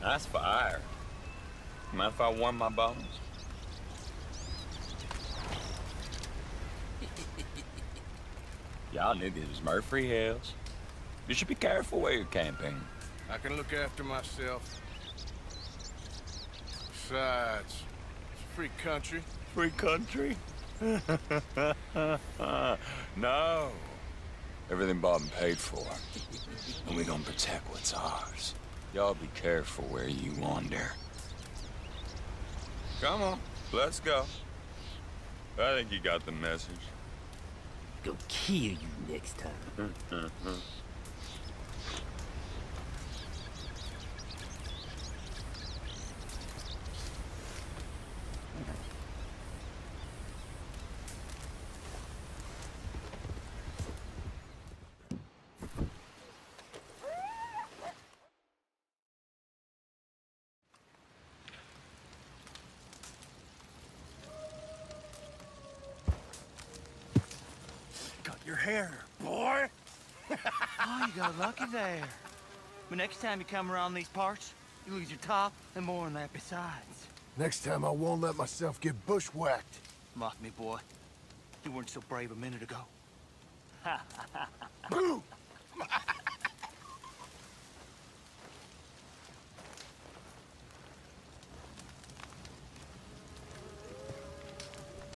Nice fire. Mind if I warm my bones? Y'all niggas is Murfree Hills. You should be careful where you're camping. I can look after myself. Besides, it's free country. Free country? no. Everything bought and paid for. And we gonna protect what's ours. Y'all be careful where you wander. Come on, let's go. I think you got the message. Go kill you next time. your hair, boy. Oh, you got lucky there. But next time you come around these parts, you lose your top and more than that besides. Next time I won't let myself get bushwhacked. Mock me, boy. You weren't so brave a minute ago. Boom!